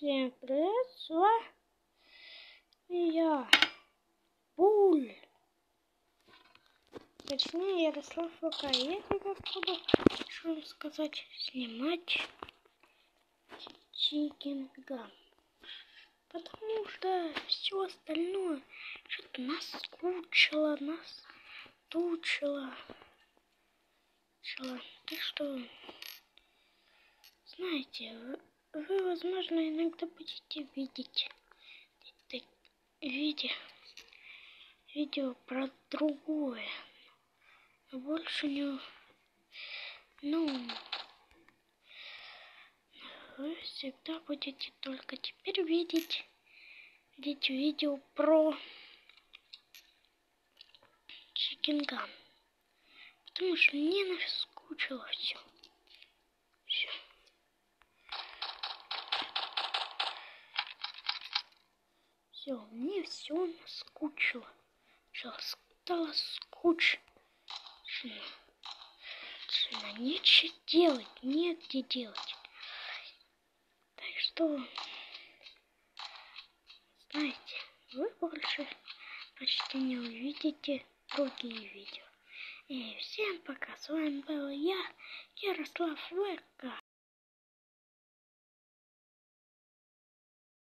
Всем привет, с вами я, Пуль. Точнее, Ярослав ВК. Я теперь буду, что вам сказать, снимать Чикинган. Потому что все остальное что-то наскучило, нас тучило. Так что, знаете, вы, возможно, иногда будете видеть видео, видео про другое. Больше не... Ну... Вы всегда будете только теперь видеть, видеть видео про Чикинган. Потому что мне наскучило. Все. Все, мне все наскучило. Все стало скучно. Нечего делать, негде делать. Так что, знаете, вы больше почти не увидите другие видео. И всем пока, с вами был я, Ярослав ВК.